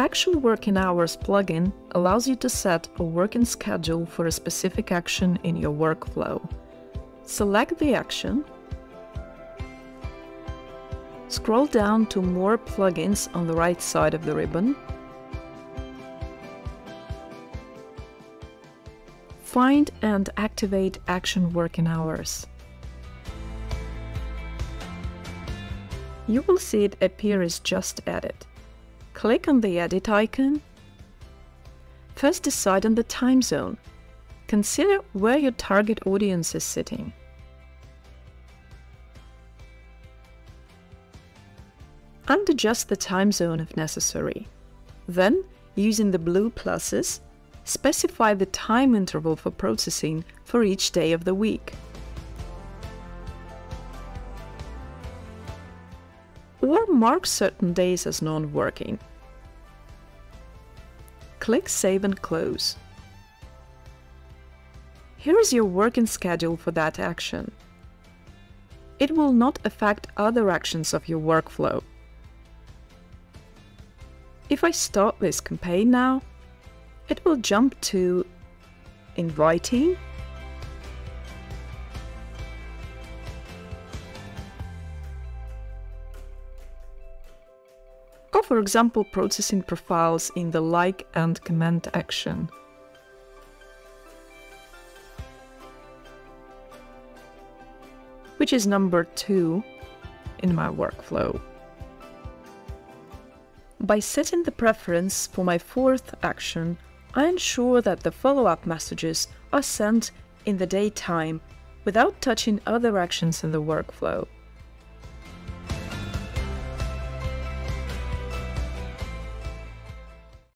Action Working Hours plugin allows you to set a working schedule for a specific action in your workflow. Select the action, scroll down to More plugins on the right side of the ribbon, find and activate Action Working Hours. You will see it appear as just added. Click on the edit icon. First decide on the time zone. Consider where your target audience is sitting. And adjust the time zone if necessary. Then, using the blue pluses, specify the time interval for processing for each day of the week. or mark certain days as non-working. Click Save and Close. Here is your working schedule for that action. It will not affect other actions of your workflow. If I start this campaign now, it will jump to Inviting or for example processing profiles in the like and comment action. which is number two in my workflow. By setting the preference for my fourth action, I ensure that the follow-up messages are sent in the daytime without touching other actions in the workflow.